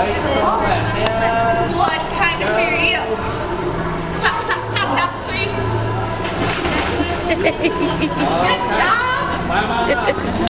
What kind of tree? Chop, chop, chop, apple tree. Good job.